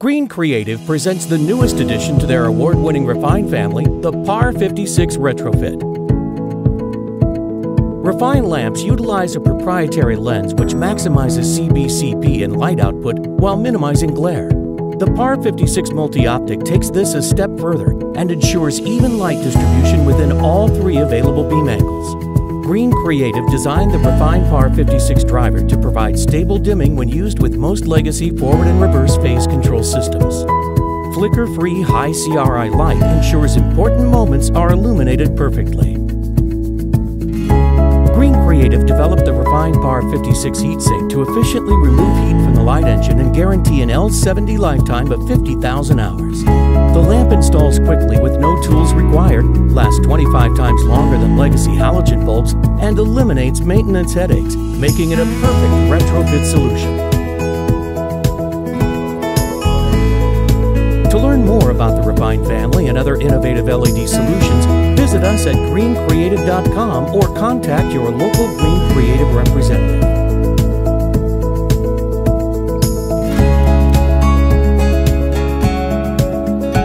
Green Creative presents the newest addition to their award winning Refine family, the PAR 56 Retrofit. Refine lamps utilize a proprietary lens which maximizes CBCP and light output while minimizing glare. The PAR 56 multi-optic takes this a step further and ensures even light distribution within all three available beam angles. Green Creative designed the Refine PAR 56 driver to provide stable dimming when used with most legacy forward and reverse phase control systems. Flicker-free high CRI light ensures important moments are illuminated perfectly. Green Creative developed the Refine PAR 56 heatsink to efficiently remove heat from the light engine and guarantee an L70 lifetime of 50,000 hours. The lamp installs quickly with no tools required, 25 times longer than legacy halogen bulbs, and eliminates maintenance headaches, making it a perfect retrofit solution. To learn more about the Refine family and other innovative LED solutions, visit us at greencreative.com or contact your local Green Creative representative.